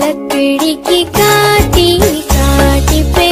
लकड़ी की काटी काटी पे